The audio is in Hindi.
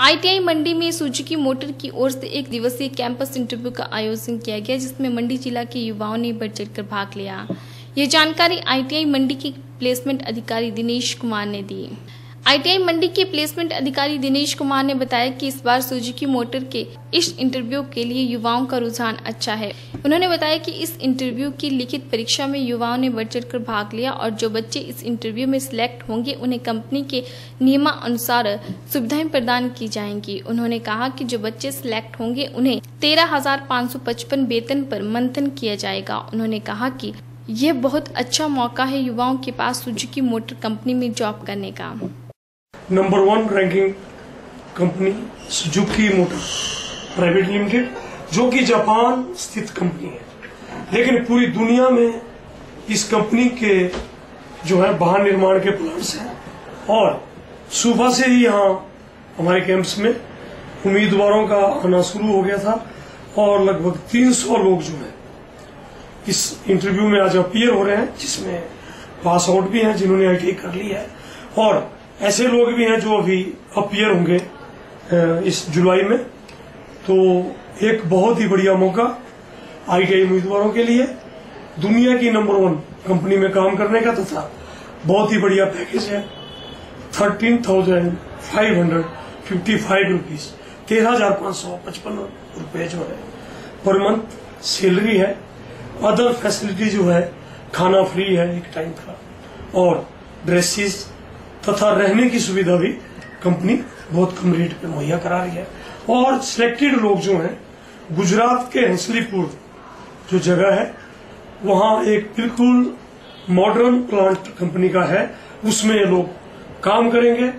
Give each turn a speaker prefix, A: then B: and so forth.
A: आईटीआई मंडी में सुजुकी मोटर की ओर से एक दिवसीय कैंपस इंटरव्यू का आयोजन किया गया, जिसमें मंडी जिला के युवाओं ने बढ़ चढ़कर भाग लिया। ये जानकारी आईटीआई मंडी के प्लेसमेंट अधिकारी दिनेश कुमार ने दी। आईटीआई मंडी के प्लेसमेंट अधिकारी दिनेश कुमार ने बताया कि इस बार सुजुकी मोटर के इस इंटरव्यू के लिए युवाओं का रुझान अच्छा है। उन्होंने बताया कि इस इंटरव्यू की लिखित परीक्षा में युवाओं ने बढ़ चढ़कर भाग लिया और जो बच्चे इस इंटरव्यू में सिलेक्ट होंगे, उन्हें कंपनी के नियमानुसार सुविधाएँ प्रदान की जाएँगी। उन्होंने कहा कि जो बच्चे सिलेक्ट होंगे, उन्हें तेरह वेतन पर मंथन किया जाएगा। उन्होंने कहा कि यह बहुत अच्छा मौका है युवाओं के पास सुजुकी मोटर कंपनी में जॉब करने का।
B: Number one ranking company Suzuki motor private limited, जो कि जापान स्थित कंपनी है। लेकिन पूरी दुनिया में इस कंपनी के जो है वाहन निर्माण के प्लांट्स हैं और सुबह से ही यहाँ हमारे कैंप्स में उम्मीदवारों का आना शुरू हो गया था और लगभग 300 लोग जो है इस इंटरव्यू में आज अपियर हो रहे हैं, जिसमें पास आउट भी हैं, जिन्होंने आईटीआई कर ली है। और ऐसे लोग भी हैं जो अभी अपियर होंगे इस जुलाई में। तो एक बहुत ही बढ़िया मौका आईटीआई उम्मीदवारों के लिए। दुनिया की नंबर वन कंपनी में काम करने का तथा बहुत ही बढ़िया पैकेज है। Thirteen thousand five hundred fifty five rupees तेरह हज़ार पाँच सौ पचपन रुपए जो है पर मंथ सैलरी है। अदर फैसिलिटी जो है, खाना फ्री है एक टाइम का। और ड्रेसेस तथा रहने की सुविधा भी कंपनी बहुत कम रेट पर मुहैया करा रही है। और सिलेक्टेड लोग जो हैं, गुजरात के हंसलीपुर जो जगह है, वहाँ एक बिल्कुल मॉडर्न प्लांट कंपनी का है, उसमें ये लोग काम करेंगे।